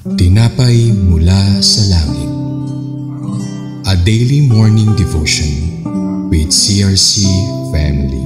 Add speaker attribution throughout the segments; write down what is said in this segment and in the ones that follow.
Speaker 1: Tinapay mula sa langit. A daily morning devotion with CRC family.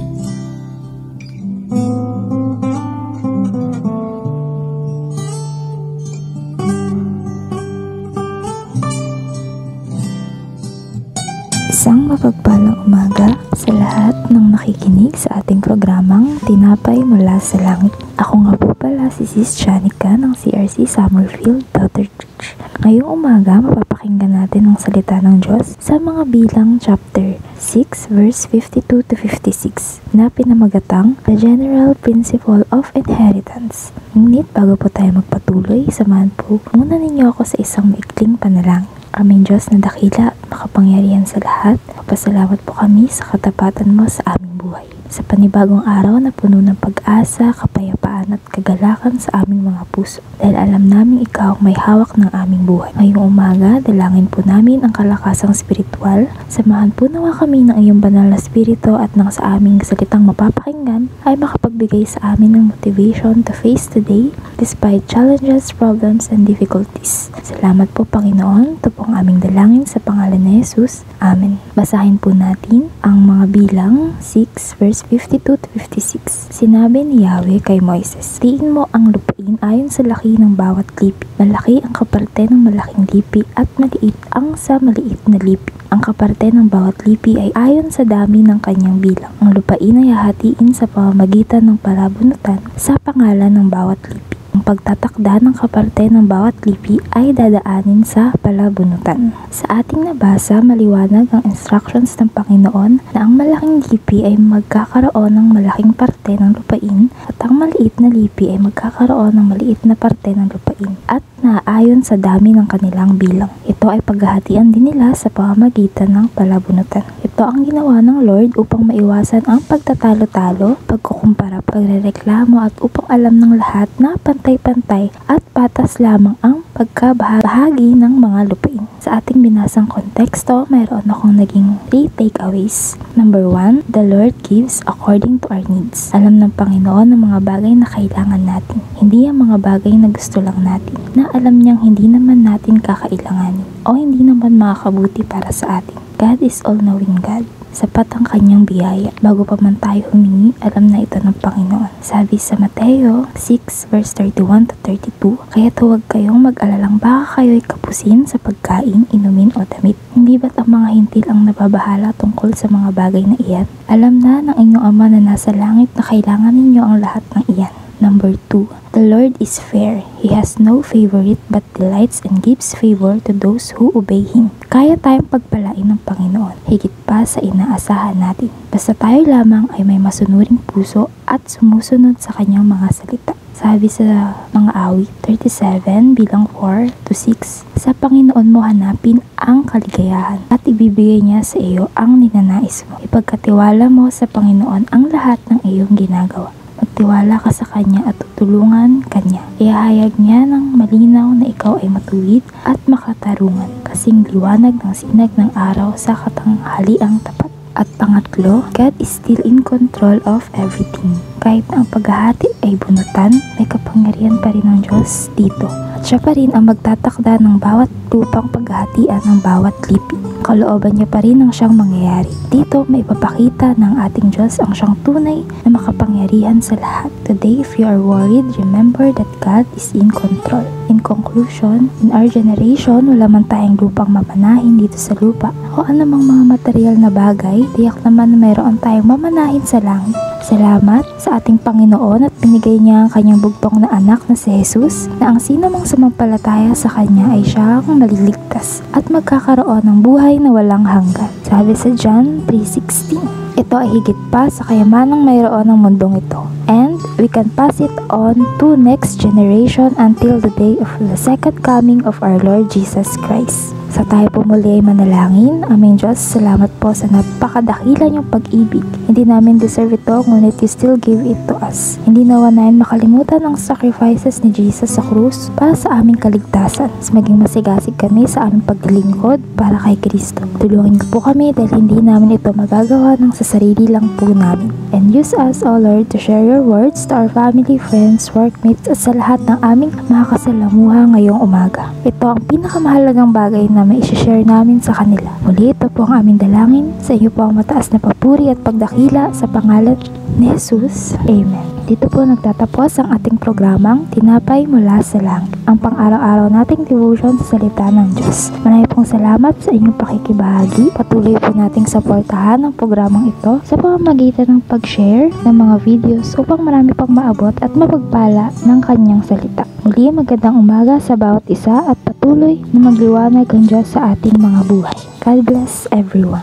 Speaker 2: Isang mapagpalang umaga sa lahat ng nakikinig sa ating programang Tinapay mula sa Langit. Ako nga po pala si Sis Janica ng CRC Summerfield Daughter Church. Ngayong umaga, mapapakinggan natin ang salita ng Diyos sa mga bilang chapter 6 verse 52 to 56 na pinamagatang The General Principle of Inheritance. Ngunit bago po tayo magpatuloy, samahan po muna ninyo ako sa isang maikling panalangin. Aming Diyos na dakila makapangyarihan sa lahat, papasalamat po kami sa katapatan mo sa aming buhay. Sa panibagong araw na puno ng pag-asa, kapayapaan at kagalakan sa aming mga puso. Dahil alam namin ikaw ang may hawak ng aming buhay. Ngayong umaga, dalangin po namin ang kalakasang spiritual. Samahan po nawa kami ng iyong banal na spirito at ng sa aming salitang mapapakinggan ay makapagbigay sa amin ng motivation to face today despite challenges, problems, and difficulties. Salamat po Panginoon. Ito po ang aming dalangin sa pangalan ni Jesus. Amen. Basahin po natin ang mga bilang 6 verse 52 to 56. Sinabi ni Yahweh kay Moises, Tiin mo ang lupain ayon sa laki ng bawat lipi. Malaki ang kaparte ng malaking lipi at maliit ang sa maliit na lipi. Ang kaparte ng bawat lipi ay ayon sa dami ng kanyang bilang. Ang lupain ay hahatiin sa pamamagitan ng palabunutan sa pangalan ng bawat lipi. Ang pagtatakda ng kaparte ng bawat lipi ay dadaanin sa palabunutan. Sa ating nabasa, maliwanag ang instructions ng Panginoon na ang malaking lipi ay magkakaroon ng malaking parte ng lupain at ang maliit na lipi ay magkakaroon ng maliit na parte ng lupain at naayon sa dami ng kanilang bilang. Ito ay paghahatian din nila sa pamamagitan ng palabunutan. Ito ang ginawa ng Lord upang maiwasan ang pagtatalo-talo, pagkukumpara, pagrereklamo at upang alam ng lahat na pantay-pantay at patas lamang ang pagkabahagi ng mga lupain. Sa ating binasang konteksto, mayroon akong naging 3 takeaways. Number 1, the Lord gives according to our needs. Alam ng Panginoon ang mga bagay na kailangan natin, hindi ang mga bagay na gusto lang natin, na alam niyang hindi naman natin kakailanganin o hindi naman makakabuti para sa atin. God is all-knowing God. Sapat ang kanyang biyaya. Bago pa man tayo humingi, alam na ito ng Panginoon. Sabi sa Mateo 6 verse 31 to 32, Kaya huwag kayong mag-alalang baka kayo'y kapusin sa pagkain, inumin o damit. Hindi ba't ang mga hintil ang nababahala tungkol sa mga bagay na iyan? Alam na ng inyong Ama na nasa langit na kailangan ninyo ang lahat ng iyan. Number 2. The Lord is fair. He has no favorite but delights and gives favor to those who obey Him. Kaya tayong pagpalain ng Panginoon, higit pa sa inaasahan natin. Basta tayo lamang ay may masunuring puso at sumusunod sa kanyang mga salita. Sabi sa mga awit 37 bilang 4 to 6, Sa Panginoon mo hanapin ang kaligayahan at ibibigay niya sa iyo ang ninanais mo. Ipagkatiwala mo sa Panginoon ang lahat ng iyong ginagawa. Magtiwala ka sa Kanya at tutulungan Kanya. Ihahayag niya ng malinaw na ikaw ay matuwid at makatarungan, kasing liwanag ng sinag ng araw sa katanghaliang tapat. At pangatlo, God is still in control of everything. Kahit ang paghahati ay bunutan, may kapangyarihan pa rin ng Diyos dito. At siya pa rin ang magtatakda ng bawat lupang paghahatian ng bawat lipi. Kalooban niya pa rin ang siyang mangyayari. Dito, may ipapakita ng ating Diyos ang siyang tunay na makapangyarihan sa lahat. Today, if you are worried, remember that God is in control. In conclusion, in our generation, wala man tayong lupang mamanahin dito sa lupa o anumang mga material na bagay, tiyak naman na mayroon tayong mamanahin sa langit. Salamat sa ating Panginoon at binigay niya ang kanyang bugtong na anak na si Jesus na ang sino mang sumampalataya sa kanya ay siyang maliligtas at magkakaroon ng buhay na walang hanggan. Sabi sa John 3.16 Ito ay higit pa sa kayamanang mayroon ng mundong ito. And we can pass it on to next generation until the day of the second coming of our Lord Jesus Christ. Sa tayo po muli ay manalangin. Aming Diyos, salamat po sa napakadakila niyong pag-ibig. Hindi namin deserve ito, ngunit you still give it to us. Hindi nawa namin makalimutan ang sacrifices ni Jesus sa krus para sa aming kaligtasan. Mas maging masigasig kami sa aming paglilingkod para kay Kristo. Tulungan niyo po kami dahil hindi namin ito magagawa ng sa sarili lang po namin. And use us, O Lord, to share your words to our family, friends, workmates at sa lahat ng aming mga kasalamuha ngayong umaga. Ito ang pinakamahalagang bagay na may share namin sa kanila. Muli ito po ang aming dalangin. Sa iyo po ang mataas na papuri at pagdakila sa pangalan ni Jesus. Amen. Dito po nagtatapos ang ating programang Tinapay Mula sa Langit, ang pang-araw-araw nating devotion sa salita ng Diyos. Marami pong salamat sa inyong pakikibahagi. Patuloy po nating suportahan ang programang ito sa pamamagitan ng pag-share ng mga videos upang marami pang maabot at mapagpala ng kanyang salita. Muli magandang umaga sa bawat isa at patuloy na magliwanag ang Diyos sa ating mga buhay. God bless everyone.